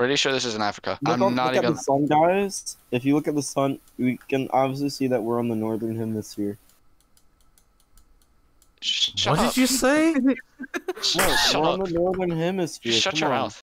pretty sure this is in Africa. Look, I'm on- not look even. at the sun, guys. If you look at the sun, we can obviously see that we're on the northern hemisphere. Shut What up. did you say? No, Shut we're on the northern hemisphere. Shut come your on. mouth.